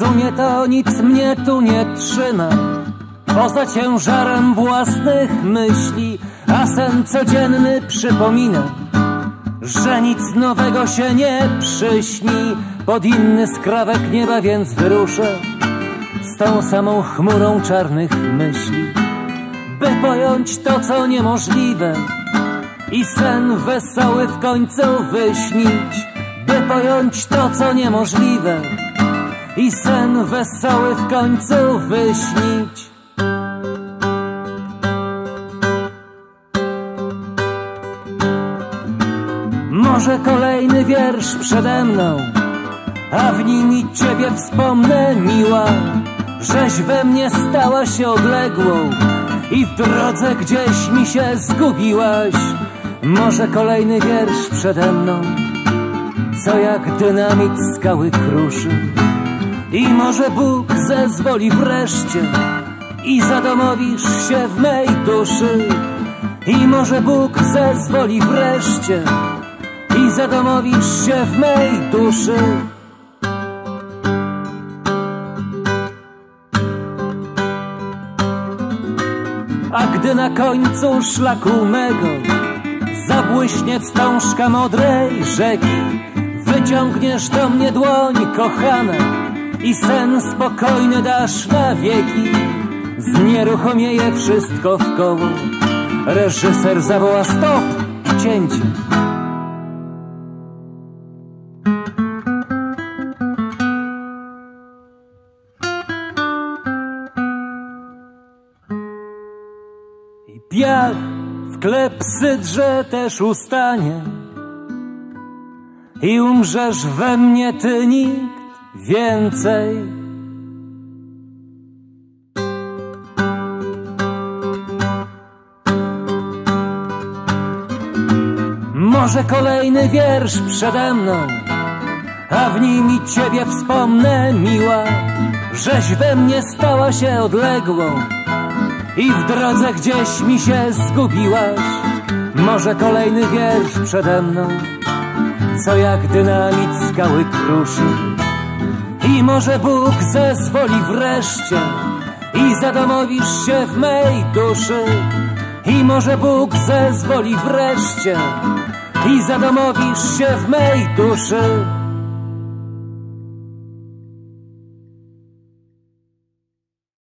sumie to nic mnie tu nie trzyma. Poza ciężarem własnych myśli A sen codzienny przypomina Że nic nowego się nie przyśni. Pod inny skrawek nieba więc wyruszę Z tą samą chmurą czarnych myśli By pojąć to co niemożliwe. I sen wesoły w końcu wyśnić By pojąć to co niemożliwe i sen wesoły w końcu wyśnić. Może kolejny wiersz przede mną, a w nim i ciebie wspomnę, miła, żeś we mnie stała się odległą i w drodze gdzieś mi się zgubiłaś. Może kolejny wiersz przede mną, co jak dynamit skały kruszy. I może Bóg zezwoli wreszcie i zadomowisz się w mej duszy. I może Bóg zezwoli wreszcie i zadomowisz się w mej duszy. A gdy na końcu szlaku mego zabłyśnie wstążka modrej rzeki, wyciągniesz do mnie dłoń, kochana, i sen spokojny dasz na wieki. Znieruchomieje wszystko w koło. Reżyser zawoła stop i cięcie. I piach w klepsydrze też ustanie i umrzesz we mnie ty nikt więcej. Może kolejny wiersz przede mną, a w nim i ciebie wspomnę, miła, żeś we mnie stała się odległą i w drodze gdzieś mi się zgubiłaś. Może kolejny wiersz przede mną, co jak dynamit skały kruszy. I może Bóg zezwoli wreszcie i zadomowisz się w mej duszy. I może Bóg zezwoli wreszcie i zadomowisz się w mej duszy.